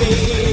me.